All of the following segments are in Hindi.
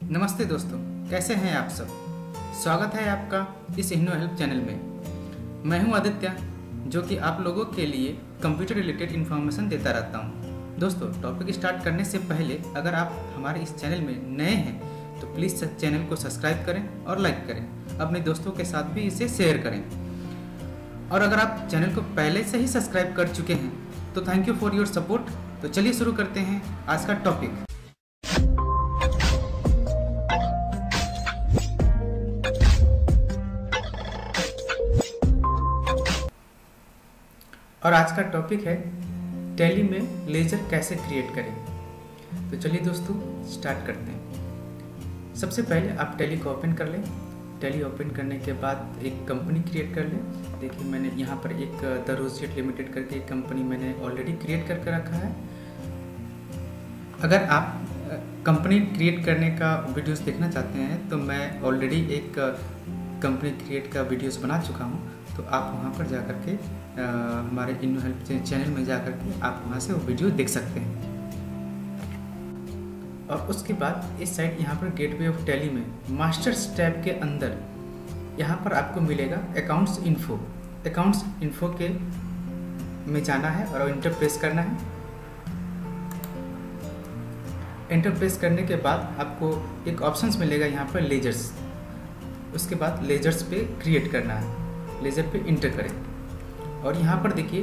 नमस्ते दोस्तों, कैसे हैं आप सब? स्वागत है आपका इस इन्नो हेल्प चैनल में। मैं हूँ आदित्य, जो कि आप लोगों के लिए कंप्यूटर रिलेटेड इन्फॉर्मेशन देता रहता हूँ। दोस्तों टॉपिक स्टार्ट करने से पहले अगर आप हमारे इस चैनल में नए हैं तो प्लीज़ चैनल को सब्सक्राइब करें और लाइक करें। अपने दोस्तों के साथ भी इसे शेयर करें। और अगर आप चैनल को पहले से ही सब्सक्राइब कर चुके हैं तो thank you for your support तो चलिए शुरू करते हैं आज का टॉपिक और आज का टॉपिक है टैली में लेज़र कैसे क्रिएट करें? तो चलिए दोस्तों स्टार्ट करते हैं। सबसे पहले आप टैली को ओपन कर लें। टैली ओपन करने के बाद एक कंपनी क्रिएट कर लें। देखिए, मैंने यहाँ पर एक द रोजियट लिमिटेड करके एक कंपनी मैंने ऑलरेडी क्रिएट करके रखा है। अगर आप कंपनी क्रिएट करने का वीडियोस देखना चाहते हैं तो मैं ऑलरेडी एक कंपनी क्रिएट का वीडियोस बना चुका हूँ। तो आप वहाँ पर जा कर के हमारे इनो हेल्प चैनल में जा कर के आप वहाँ से वो वीडियो देख सकते हैं। और उसके बाद इस साइड यहाँ पर गेटवे ऑफ़ टैली में मास्टर्स टैब के अंदर यहाँ पर आपको मिलेगा अकाउंट्स इन्फो अकाउंट्स इन्फो के में जाना है और इंटर प्रेस करना है। इंटर प्रेस करने के बाद आपको एक ऑप्शंस मिलेगा यहाँ पर लेजर्स उसके बाद लेजर्स पे क्रिएट करना है। लेजर पे इंटर करें। और यहाँ पर देखिए,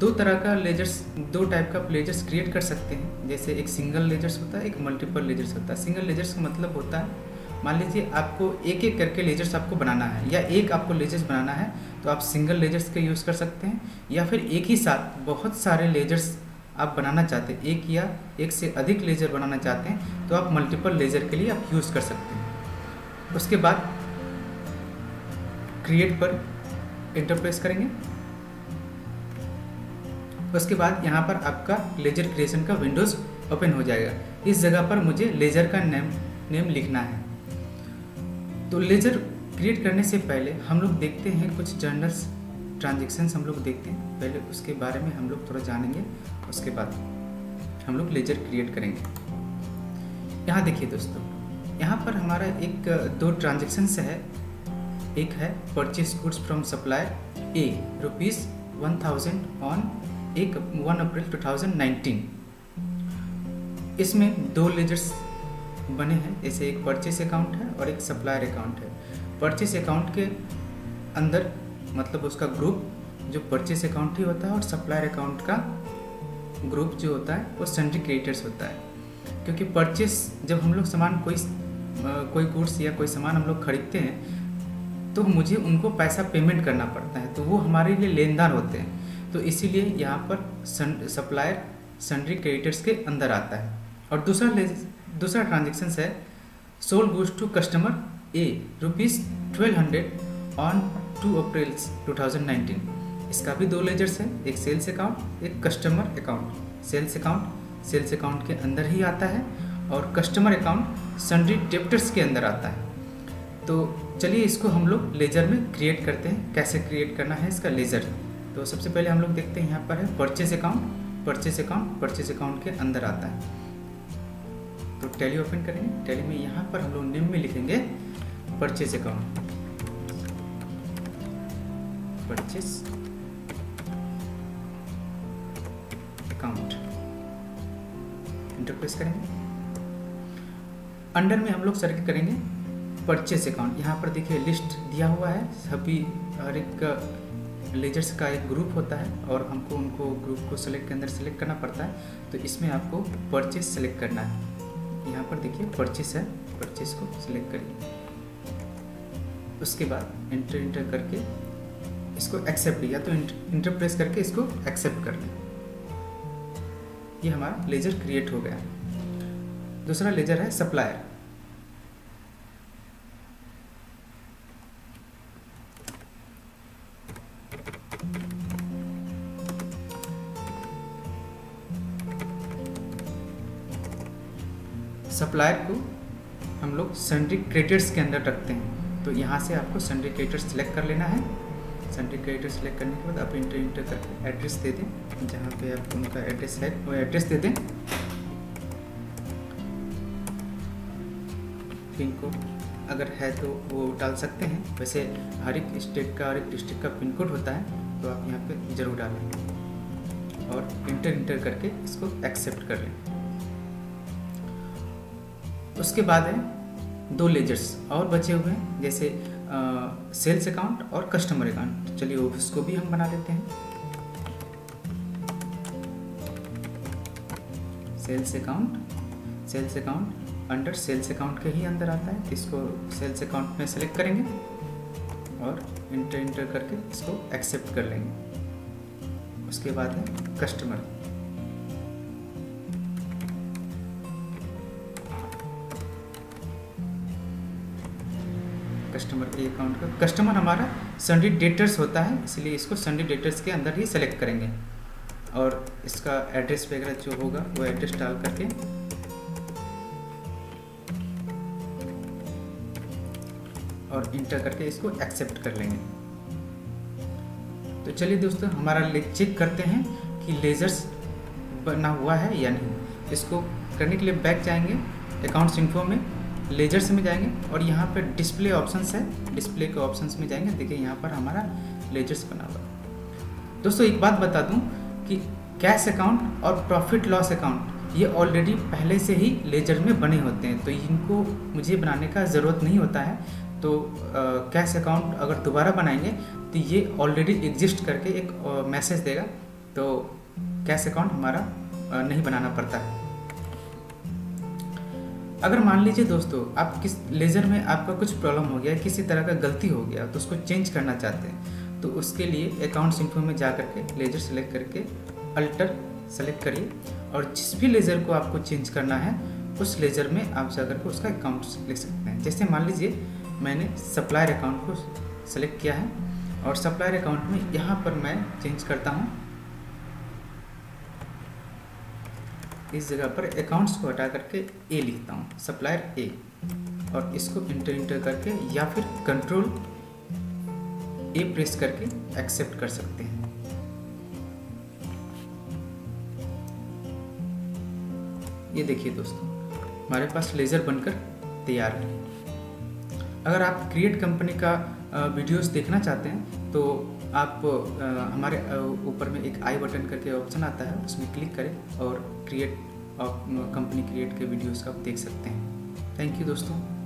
दो तरह का लेजर्स दो टाइप का लेजर्स क्रिएट कर सकते हैं। जैसे एक सिंगल लेजर्स होता है, एक मल्टीपल लेजर्स होता है। सिंगल लेजर्स का मतलब होता है, मान लीजिए आपको एक एक करके लेजर्स आपको बनाना है, या एक आपको लेजर्स बनाना है तो आप सिंगल लेजर्स का यूज़ कर सकते हैं, या फिर एक ही साथ बहुत सारे लेजर्स आप बनाना चाहते हैं, एक या एक से अधिक लेजर बनाना चाहते हैं तो आप मल्टीपल लेजर के लिए आप यूज़ कर सकते हैं। उसके बाद क्रिएट पर इंटरप्रेस करेंगे। उसके बाद यहाँ पर आपका लेजर क्रिएशन का विंडोज़ ओपन हो जाएगा। इस जगह पर मुझे लेजर का नेम नेम लिखना है। तो लेजर क्रिएट करने से पहले हम लोग देखते हैं कुछ जर्नल्स ट्रांजेक्शन्स हम लोग देखते हैं। पहले उसके बारे में हम लोग थोड़ा जानेंगे, उसके बाद हम लोग लेजर क्रिएट करेंगे। यहाँ देखिए दोस्तों, यहाँ पर हमारा एक, दो ट्रांजेक्शन्स है। एक है purchase goods from supplier A rupees one thousand on एक वन अप्रैल 2019 इसमें दो लेजर्स बने हैं। जैसे एक परचेस अकाउंट है और एक सप्लायर अकाउंट है। परचेस अकाउंट के अंदर मतलब उसका ग्रुप जो परचेस अकाउंट ही होता है और सप्लायर अकाउंट का ग्रुप जो होता है, वो सेंट्री क्रिएटर्स होता है। क्योंकि परचेस जब हम लोग सामान कोई कोई गुड्स या कोई सामान हम लोग खरीदते हैं तो मुझे उनको पैसा पेमेंट करना पड़ता है। तो वो हमारे लिए लेनदार होते हैं। तो इसीलिए यहाँ पर सप्लायर सन्ड्री क्रेडिटर्स के अंदर आता है। और दूसरा दूसरा ट्रांजेक्शन है sold goods to customer A rupees twelve hundred on two April 2019 इसका भी दो लेजर्स है, एक सेल्स अकाउंट एक customer account sales account sales account के अंदर ही आता है और कस्टमर अकाउंट सन्ड्री डेप्टर्स के अंदर आता है। तो चलिए इसको हम लोग लेजर में क्रिएट करते हैं। कैसे क्रिएट करना है इसका लेजर तो सबसे पहले हम लोग देखते हैं यहाँ पर है purchase account purchase account purchase account के अंदर आता है। तो टैली ओपन करेंगे। टैली में यहाँ पर हम लोग नेम में लिखेंगे purchase account purchase account enter press करेंगे। अंडर में हम लोग सेलेक्ट करेंगे परचेस अकाउंट यहाँ पर देखिए लिस्ट दिया हुआ है। सभी हर एक लेजर्स का एक ग्रुप होता है और हमको उनको ग्रुप को सेलेक्ट के अंदर सेलेक्ट करना पड़ता है। तो इसमें आपको परचेज सेलेक्ट करना है। यहाँ पर देखिए परचेस है परचेस को सिलेक्ट करिए। उसके बाद इंटर इंटर करके इसको एक्सेप्ट या तो इंटर प्रेस करके इसको एक्सेप्ट कर लें। ये हमारा लेजर क्रिएट हो गया। दूसरा लेजर है सप्लायर सप्लायर को हम लोग सन्ड्री क्रेडिट्स के अंदर रखते हैं। तो यहाँ से आपको सन्ड्री क्रेडिट्स सेलेक्ट कर लेना है। सन्ड्री क्रेडिट सेलेक्ट करने के बाद आप इंटर इंटर करके एड्रेस दे दें। जहाँ पे आप उनका एड्रेस है, वो एड्रेस दे दें। पिन कोड अगर है तो वो डाल सकते हैं। वैसे हर एक स्टेट का, हर एक डिस्ट्रिक्ट का पिन कोड होता है तो आप यहाँ पे ज़रूर डालें। और इंटर इंटर करके इसको एक्सेप्ट कर लें। उसके बाद है दो लेजर्स और बचे हुए हैं, जैसे सेल्स अकाउंट और कस्टमर अकाउंट चलिए उसको भी हम बना लेते हैं। Sales account sales account under sales account के ही अंदर आता है। इसको सेल्स अकाउंट में सेलेक्ट करेंगे और इंटर इंटर करके इसको एक्सेप्ट कर लेंगे। उसके बाद है कस्टमर कस्टमर के अकाउंट का। कस्टमर हमारा संडे डेटर्स होता है, इसलिए इसको संडे डेटर्स के अंदर ही सेलेक्ट करेंगे। और इसका एड्रेस वगैरह जो होगा, वो एड्रेस डाल करके और इंटर करके इसको एक्सेप्ट कर लेंगे। तो चलिए दोस्तों, हमारा चेक करते हैं कि लेजर्स बना हुआ है या नहीं। इसको करने के लिए बैक जाएँगे अकाउंट्स इन्फो में। लेजर्स में जाएँगे और यहाँ पर डिस्प्ले ऑप्शंस है। डिस्प्ले के ऑप्शंस में जाएँगे। देखिए यहाँ पर हमारा लेजर्स बना हुआ दोस्तों, एक बात बता दूँ कि कैश अकाउंट और प्रॉफिट लॉस अकाउंट, ये ऑलरेडी पहले से ही लेजर में बने होते हैं। तो इनको मुझे बनाने का ज़रूरत नहीं होता है। तो कैश अकाउंट अगर दोबारा बनाएँगे तो ये ऑलरेडी एग्जिस्ट करके एक मैसेज देगा। तो कैश अकाउंट हमारा नहीं बनाना पड़ता है। अगर मान लीजिए दोस्तों, आप किस लेज़र में आपका कुछ प्रॉब्लम हो गया, किसी तरह का गलती हो गया तो उसको चेंज करना चाहते हैं तो उसके लिए अकाउंट इन्फो में जा करके लेज़र सेलेक्ट करके अल्टर सेलेक्ट करिए और जिस भी लेज़र को आपको चेंज करना है, उस लेज़र में आप जा करके उसका अकाउंट लिख सकते हैं। जैसे मान लीजिए, मैंने सप्लायर अकाउंट को सेलेक्ट किया है और सप्लायर अकाउंट में यहाँ पर मैं चेंज करता हूँ। इस जगह पर अकाउंट्स को हटा करके ए लिखता हूँ सप्लायर ए और इसको इंटर इंटर करके या फिर कंट्रोल ए प्रेस करके एक्सेप्ट कर सकते हैं। ये देखिए दोस्तों, हमारे पास लेज़र बनकर तैयार है। अगर आप क्रिएट कंपनी का वीडियोस देखना चाहते हैं तो आप हमारे ऊपर में एक आई बटन करके ऑप्शन आता है, उसमें क्लिक करें और क्रिएट कंपनी क्रिएट के वीडियोस का आप देख सकते हैं। थैंक यू दोस्तों।